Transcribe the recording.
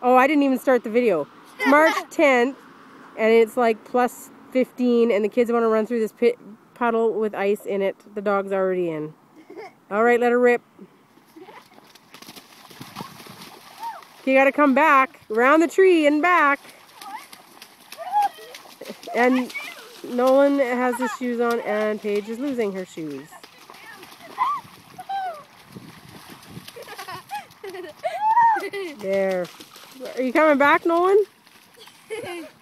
Oh, I didn't even start the video. March 10th, and it's like plus 15, and the kids want to run through this pit puddle with ice in it. The dog's already in. All right, let her rip. You gotta come back, around the tree and back. And Nolan has his shoes on, and Paige is losing her shoes. There. Are you coming back, Nolan?